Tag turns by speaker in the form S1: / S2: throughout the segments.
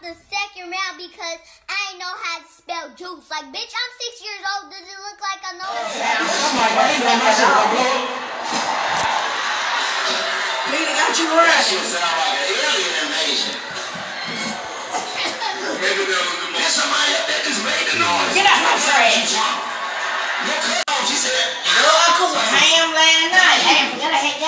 S1: the second round because I ain't know how to spell juice. Like, bitch, I'm six years old. Does it look like I know how to spell
S2: Nigga got you right.
S3: Shit sound like an alien invasion.
S4: Maybe that was the
S3: There's
S4: most.
S3: somebody up there just made the noise.
S2: Get out my trash.
S3: Your cousin, she said,
S2: Girl, I with ham last night. I forgot I had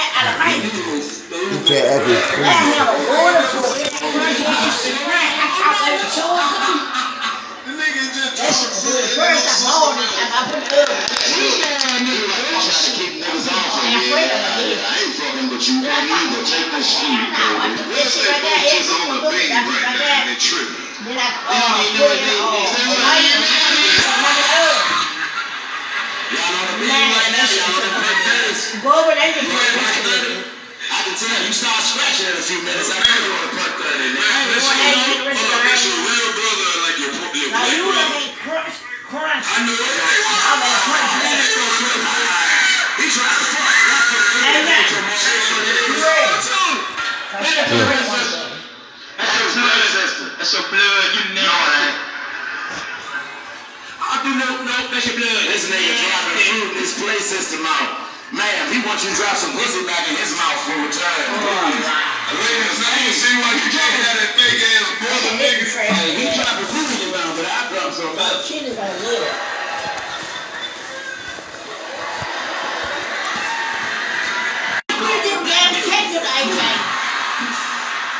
S2: that
S5: You
S2: a That put
S3: you.
S2: Put that shit right there. Put put
S4: and
S2: there. I put it on. Light it up.
S3: Y'all on the beat right now. Y'all on the perk days.
S2: Bubba, they just
S3: Perk
S2: put it
S3: 30. I can tell you start scratching in a few minutes. I know you on the perk 30 now.
S4: That's
S2: want
S4: your,
S2: that shit rich
S4: hold on, that's
S2: guy.
S4: your real brother like your, your
S2: Now
S4: black
S2: you
S4: brother?
S2: crunch, crunch.
S4: I know it.
S2: I'm at crunch.
S3: He to fuck. That's. Your.
S2: You blood sister.
S3: That's your blood. You know it. I do know, no, that's your blood. This nigga dropping fruit in his play system out. Man, he wants you to drop some pussy back in his mouth for return.
S4: Ladies, I ain't see why you can't have that fake ass brother nigga.
S3: Hey, he dropping fruit in your mouth, but I dropped some back.
S2: Chin is on wood. Where you damn detective ain't that?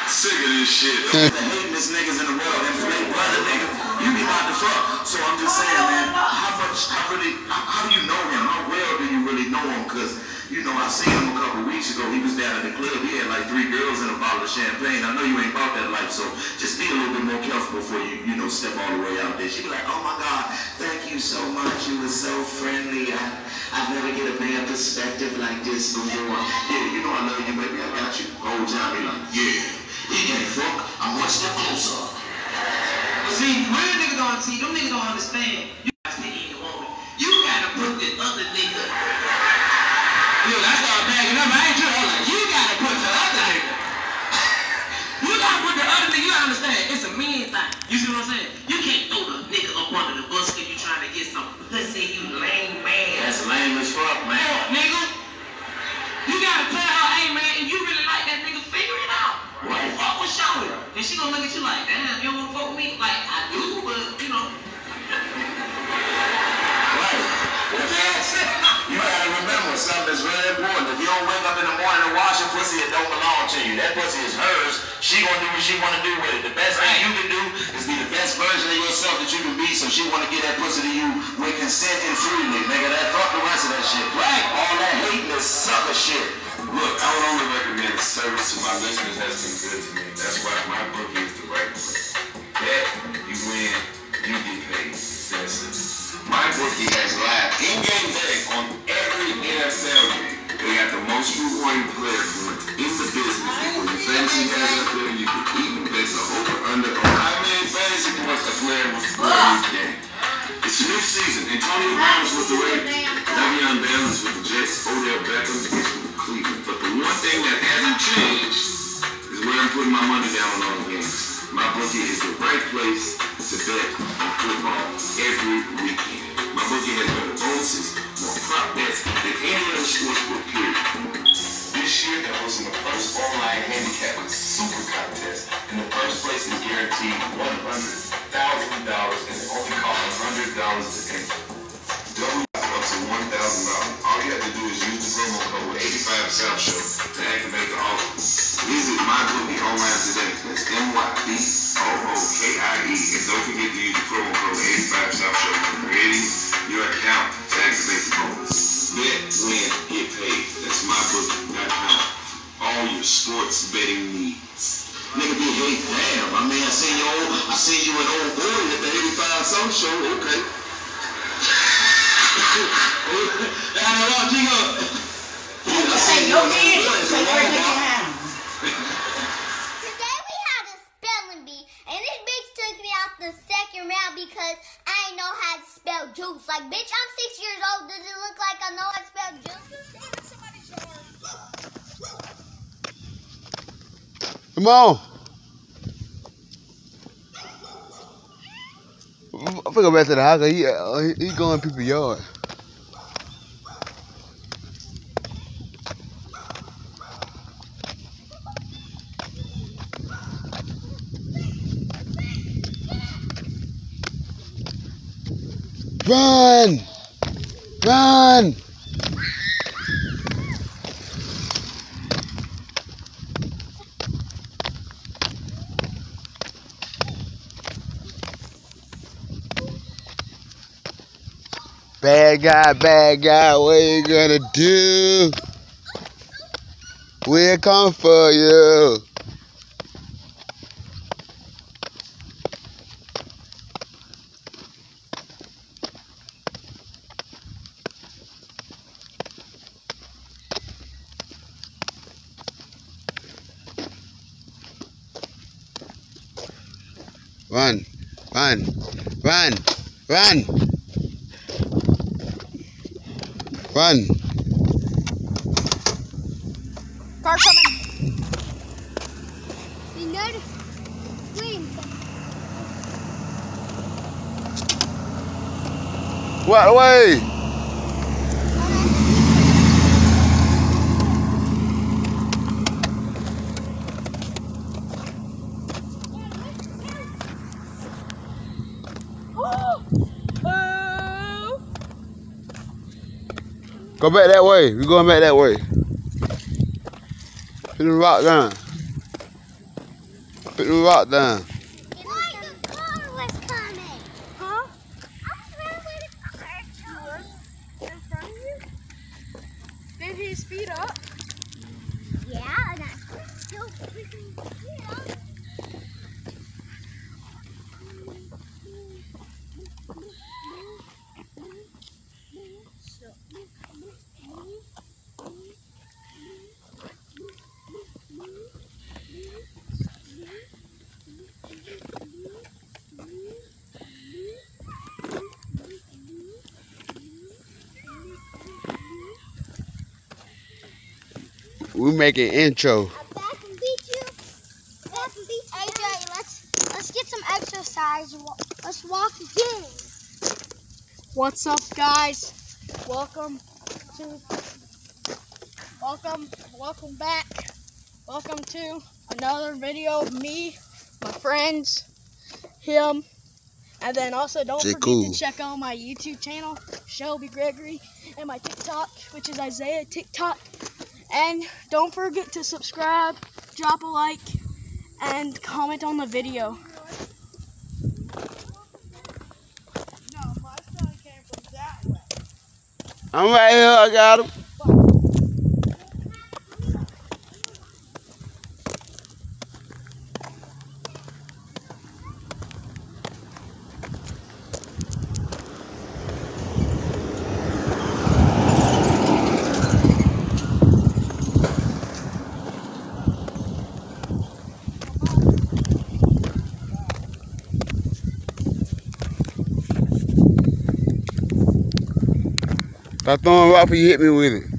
S4: Sick of this shit.
S3: the hatingest niggas in the world, them fake brother nigga. You be about to fuck. So I'm just saying, man, how much, how really, how, how do you know him? How well do you really know him? Cause, you know, I seen him a couple weeks ago. He was down at the club. He had like three girls and a bottle of champagne. I know you ain't about that life, so just be a little bit more careful before you, you know, step all the way out there. She be like, oh my God, thank you so much. You were so friendly. I, I've never get a man perspective like this before. Yeah, you know I love you, baby. I got you. Whole time, be like, yeah. He can't fuck. I'm one step closer.
S6: See, real don't see, them niggas don't understand. Gotta
S3: something that's very important. If you don't wake up in the morning and wash your pussy, it don't belong to you. That pussy is hers. She gonna do what she wanna do with it. The best thing you can do is be the best version of yourself that you can be. So she wanna get that pussy to you with consent and freely, nigga. That fuck the rest of that shit. Right. All that hating is sucker shit.
S4: Look, I would only recommend service to my listeners that's been good to me. That's why my bookie is the right place. Bet, you win, you get paid. That's it. My bookie has live in-game betting on every NFL game. They got the most rewarding player points in the business. When your fantasy has up there, you can even bet the over-under on how many fantasy points a player will score each game. It's a new season. Antonio Brown is with the Raiders. Le'Veon Bell is with the Jets. Odell Beckham is with Cleveland. But the one thing that hasn't changed is where I'm putting my money down on all the games. My bookie is the right place to bet on football every weekend. My better bonuses, more prop bets than any other sportsbook period. This year, they're hosting the first online handicapping super contest, and the first place is guaranteed $100,000, and it only costs $100 to enter. Double up to $1,000. All you have to do is use the promo code 85 South Show to activate the offer. Visit MyBookie online today. That's M-Y-B-O-O-K-I-E. And don't forget to use the promo code 85 South Show when creating your account to activate the bonus. Bet, win, get paid. That's MyBookie.com. All your sports betting needs.
S3: Nigga be hey, damn, I mean I seen you old, I seen you in old boy at the 85 South Show, okay.
S6: I know what, Jingo.
S3: Yeah, I
S2: Say
S3: seen you
S2: no
S3: in
S2: kid.
S3: old boy.
S2: Say everything you have.
S1: Today we had a spelling bee, and this bitch took me out the second round because I know how to spell juice. Like, bitch, I'm six years old. Does it look like I know how to spell juice?
S5: Come on. I'm gonna go back to the house. He, uh, he, he going people yard. Run! Run! Bad guy, bad guy, what you gonna do? We'll come for you. Run, run, run, run, run.
S1: Car coming. You notice? Wait.
S5: What way? Go back that way. We going back that way. Put the rock down. Put the rock down.
S1: Why the car was coming? Huh? I swear where the car was.
S7: in front of you? Did he speed up?
S1: Yeah, that's still freaking clear.
S5: We making intro.
S1: I'm back and beat you. Back and beat you. AJ, let's let's get some exercise. Let's walk again.
S7: What's up, guys? Welcome to. Welcome, welcome back. Welcome to another video of me, my friends, him, and then also don't
S5: J.
S7: forget
S5: Cool.
S7: to check out my YouTube channel, Shelby Gregory, and my TikTok, which is Isaiah TikTok. And don't forget to subscribe, drop a like, and comment on the video.
S5: I'm right here. I got him. Stop throwing rock you hit me with it.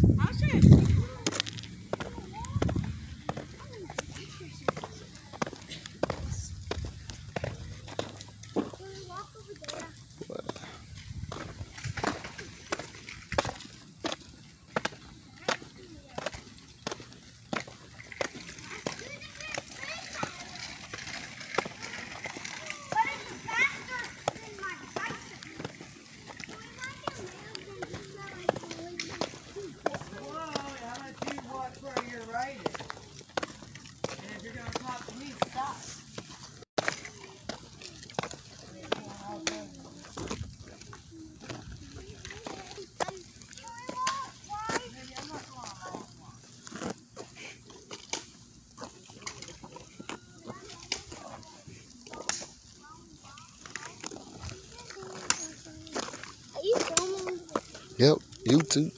S5: Yep, YouTube.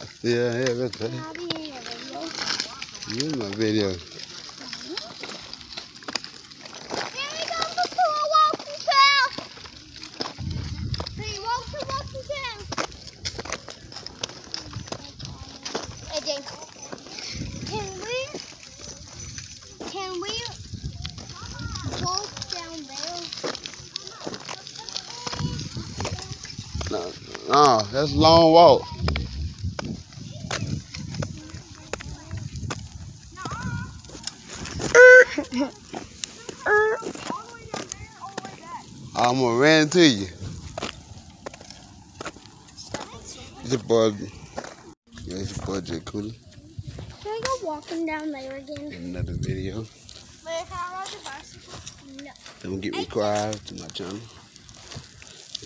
S5: I still have it.
S1: I'll be video.
S5: You in my video.
S1: Here we go to a walking path. Hey, walk to walking path. Hey, Jane. Can we, can we walk down there?
S5: Uh, that's a long walk. I'm gonna run into you. It's your boy. Yeah, it's your boy J Cooler.
S1: Can I go walking down there again?
S5: Another video.
S1: Wait, can I ride the bicycle? No.
S5: Don't get subscribed to my channel.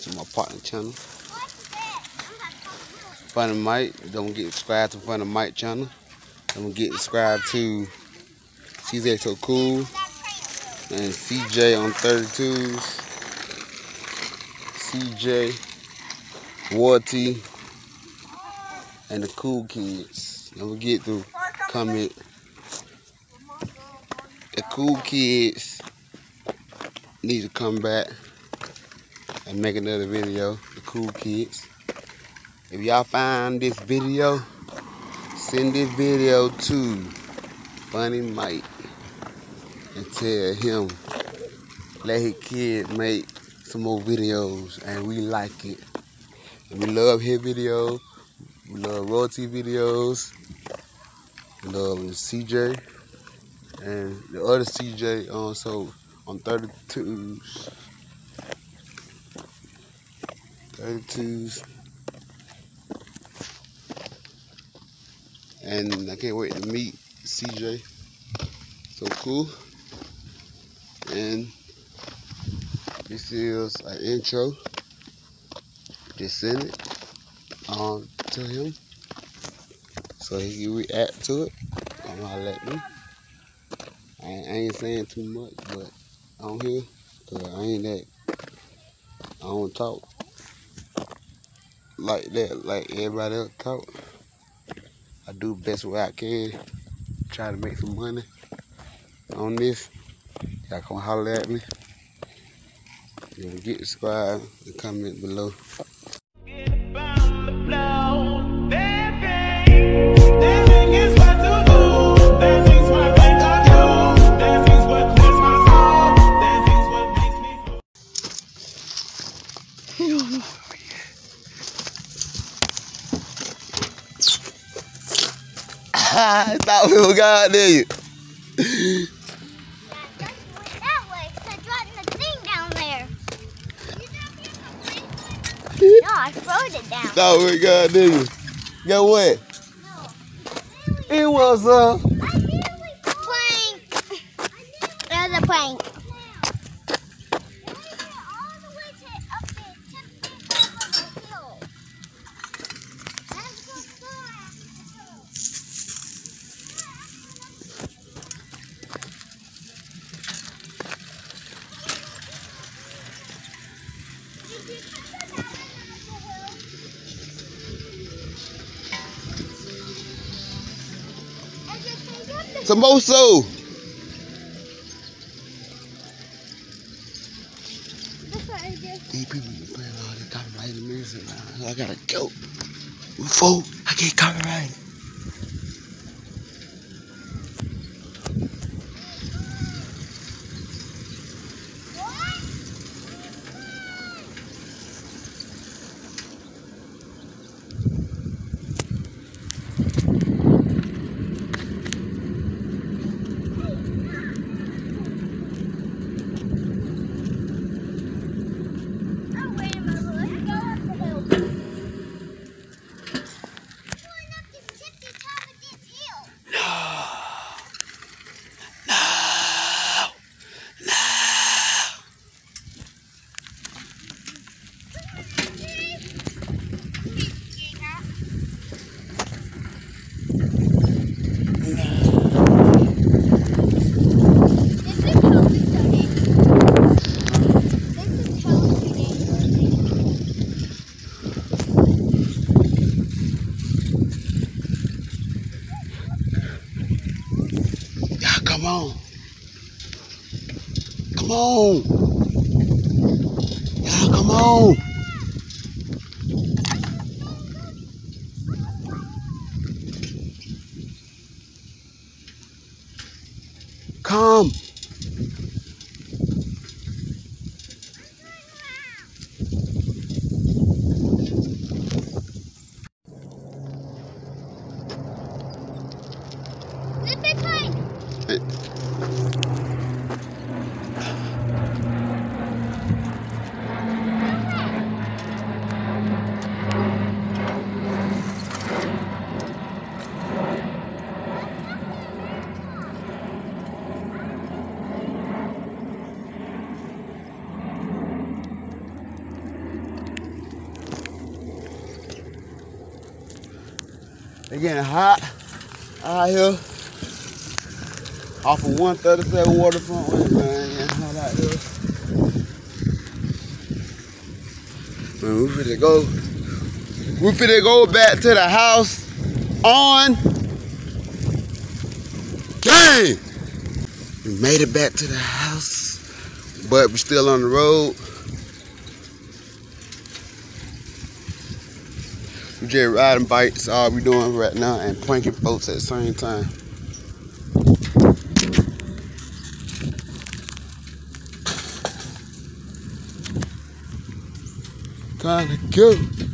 S5: To my partner channel.
S1: What's that? I'm not talking
S5: Funny Mike. Don't get subscribed to Funny Mike channel. Don't get subscribed to CJ So Cool and CJ on 32s. CJ, Warty, and the Cool Kids. Don't forget to comment. The Cool Kids need to come back and make another video. The Cool Kids. If y'all find this video, send this video to Funny Mike and tell him let his kid make some more videos and we like it. And we love his videos. We love royalty videos. We love CJ and the other CJ also on 32s. 32s. And I can't wait to meet CJ. So cool. And this is an intro. Just send it um, to him so he can react to it. I'm gonna let me. I ain't, saying too much, but on here, cause I ain't that. I don't talk like that, like everybody else talk. Do best way I can. Try to make some money on this. Y'all come holler at me. You know, get subscribed comment below.
S1: Down there. No, I it down.
S5: We were God, did you? Get what? It was uh
S1: Plank. There's a
S5: Samoso. These people be playing all copyrighted music. I gotta go. Before I get copyrighted. Getting hot out here. Off of 137 waterfront. Wait, man, getting hot out here. Man, we finna go. We finna go back to the house on gang. We made it back to the house, but we still on the road. Just riding bikes, all we doing right now, and pranking folks at the same time. Time to go.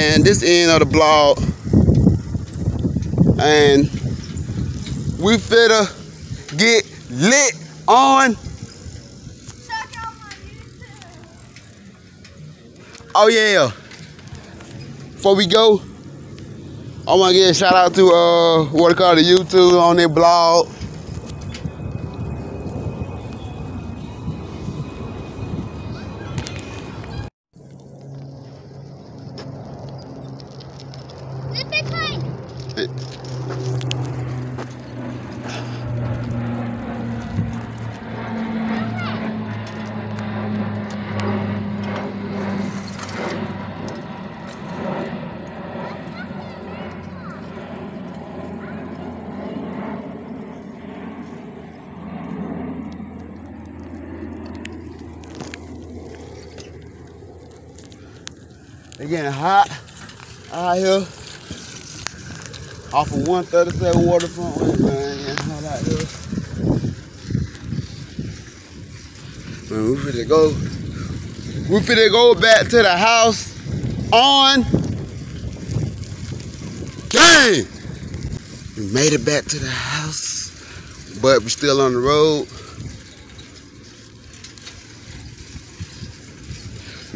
S5: And this end of the blog. And we finna get lit on. Oh yeah. Before we go, I wanna give a shout out to uh what it called the YouTube on their blog. Getting hot out here. Off of 137 waterfront. Wait, man, getting hot out here. Man, we finna go. We finna go back to the house on gang. We made it back to the house, but we still on the road.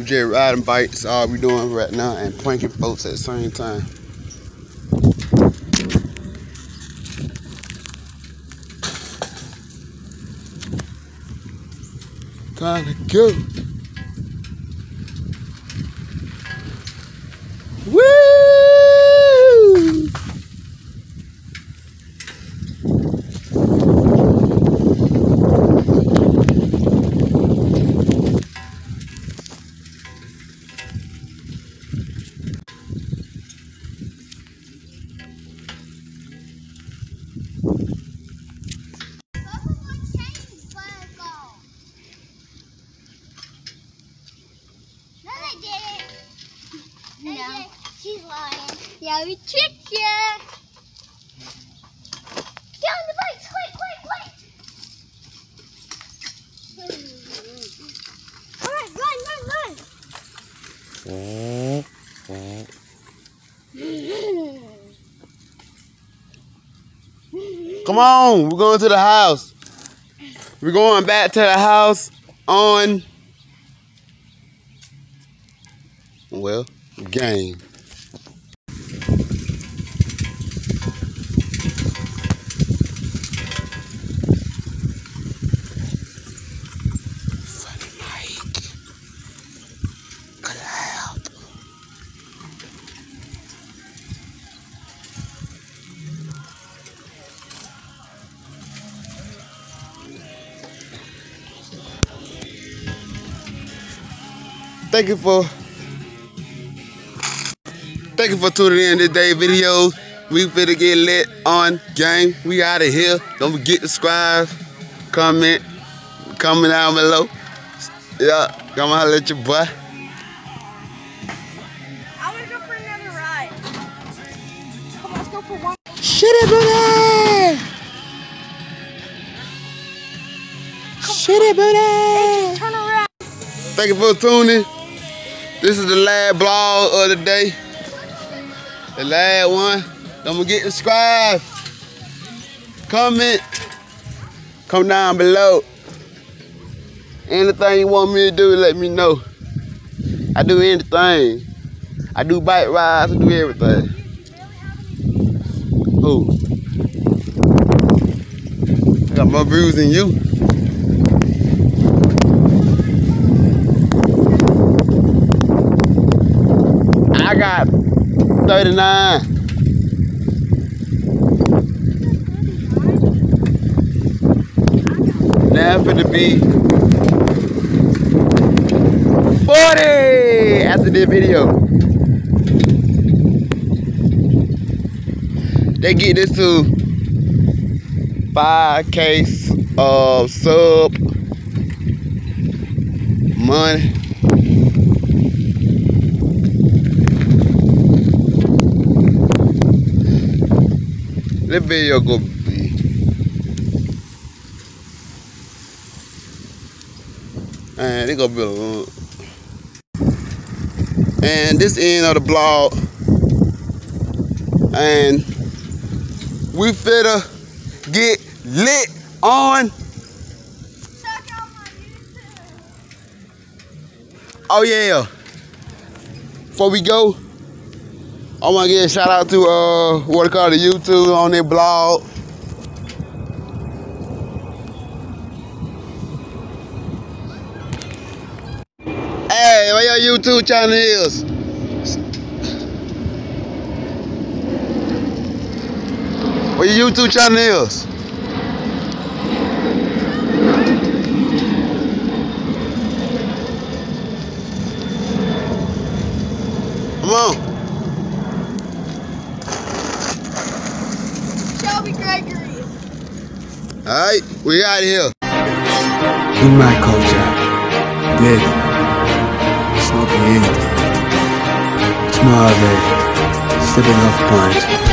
S5: We riding bikes, all we doing right now, and pranking folks at the same time. Time to go. Woo!
S1: No, they didn't. No. She's lying. Yeah, we tricked ya. Get on the bikes, quick, quick, quick. All right, run, run,
S5: Come on, we're going to the house. We're going back to the house on, well, game. Thank you for thank you for tuning in today video. We finna get lit on game. We out of here. Don't forget to subscribe, comment, comment down below. Yeah, come on, let your boy.
S7: I want to go for another ride. Come on, let's go for one.
S5: Shit it, booty! Shit it, booty!
S7: Turn around.
S5: Thank you for tuning. This is the last blog of the day. The last one. Don't forget to subscribe. Comment. Come down below. Anything you want me to do, let me know. I do anything. I do bike rides, I do everything. Who? I got more views than you. I got 39. Now for the be 40 after this video. They get this to 5 case of sub money. This video go be. And it gonna be a long and this end of the blog and we finna get lit on.
S7: Check out my YouTube.
S5: oh yeah. Before we go I want to give a shout out to uh what they call the YouTube on their blog. Hey, what your YouTube channel is? What your YouTube channel is? Come on.
S7: Shelby Gregory.
S5: Alright, we out of here.
S8: In my culture, death is not the end. It's more of a stepping off point